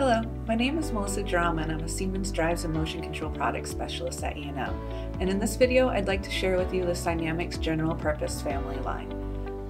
Hello, my name is Melissa Drama and I'm a Siemens Drives and Motion Control Products Specialist at E&M. And in this video, I'd like to share with you the Sinamics General Purpose family line.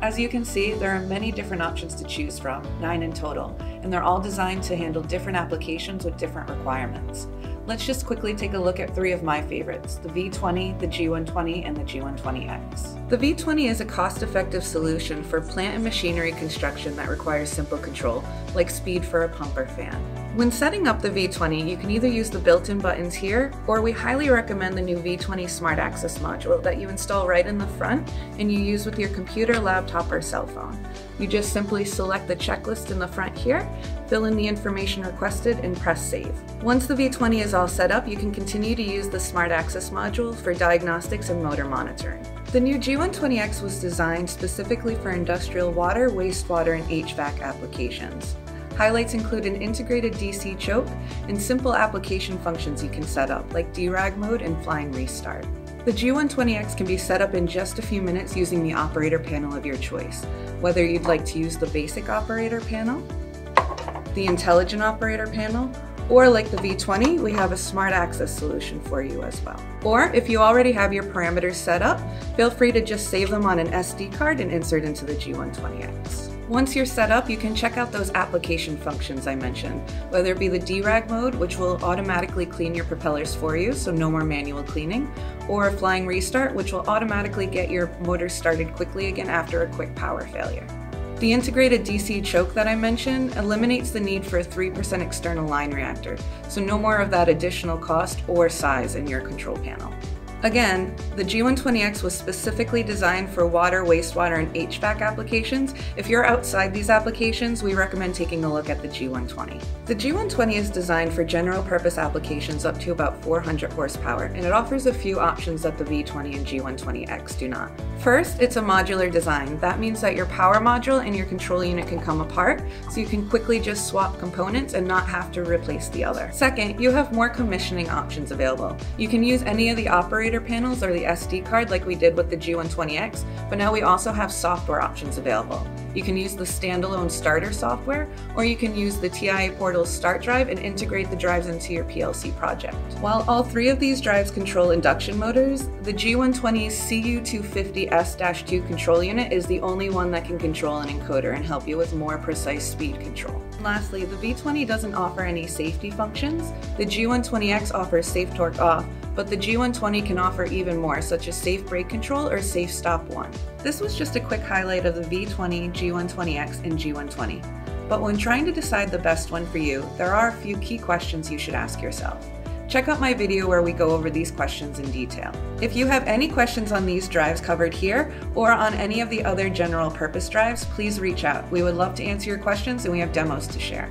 As you can see, there are many different options to choose from, nine in total, and they're all designed to handle different applications with different requirements. Let's just quickly take a look at three of my favorites, the V20, the G120, and the G120X. The V20 is a cost-effective solution for plant and machinery construction that requires simple control, like speed for a pump or fan. When setting up the V20, you can either use the built-in buttons here, or we highly recommend the new V20 Smart Access module that you install right in the front and you use with your computer, laptop, or cell phone. You just simply select the checklist in the front here, fill in the information requested, and press save. Once the V20 is all set up, you can continue to use the Smart Access module for diagnostics and motor monitoring. The new G120X was designed specifically for industrial water, wastewater, and HVAC applications. Highlights include an integrated DC choke and simple application functions you can set up, like derag mode and flying restart. The G120X can be set up in just a few minutes using the operator panel of your choice, whether you'd like to use the basic operator panel, the intelligent operator panel, or like the V20, we have a smart access solution for you as well. Or if you already have your parameters set up, feel free to just save them on an SD card and insert into the G120X. Once you're set up, you can check out those application functions I mentioned, whether it be the derag mode, which will automatically clean your propellers for you, so no more manual cleaning, or a flying restart, which will automatically get your motor started quickly again after a quick power failure. The integrated DC choke that I mentioned eliminates the need for a 3% external line reactor, so no more of that additional cost or size in your control panel. Again, the G120X was specifically designed for water, wastewater, and HVAC applications. If you're outside these applications, we recommend taking a look at the G120. The G120 is designed for general purpose applications up to about 400 horsepower, and it offers a few options that the V20 and G120X do not. First, it's a modular design. That means that your power module and your control unit can come apart, so you can quickly just swap components and not have to replace the other. Second, you have more commissioning options available. You can use any of the panels or the SD card like we did with the G120X, but now we also have software options available. You can use the standalone starter software, or you can use the TIA Portal Start Drive and integrate the drives into your PLC project. While all three of these drives control induction motors, the G120's CU250S-2 control unit is the only one that can control an encoder and help you with more precise speed control. Lastly, the V20 doesn't offer any safety functions. The G120X offers Safe Torque Off, but the G120 can offer even more, such as Safe Brake Control or Safe Stop 1. This was just a quick highlight of the V20, G120X, and G120. But when trying to decide the best one for you, there are a few key questions you should ask yourself. Check out my video where we go over these questions in detail. If you have any questions on these drives covered here or on any of the other general purpose drives, please reach out. We would love to answer your questions and we have demos to share.